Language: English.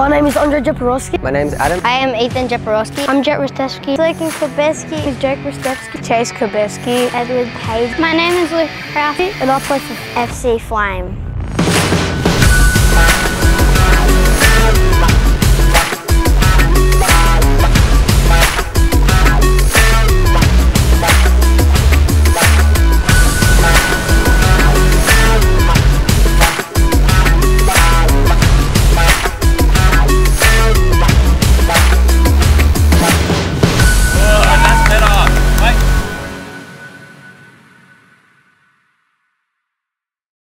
My name is Andre Japorowski. My name is Adam. I am Ethan Japorowski. I'm Jet Rostevsky. Lakin Kobeski. is Jake Rostevsky. Chase Kobeski. Edward Page. My name is Luke Crafty. And I play for FC Flame.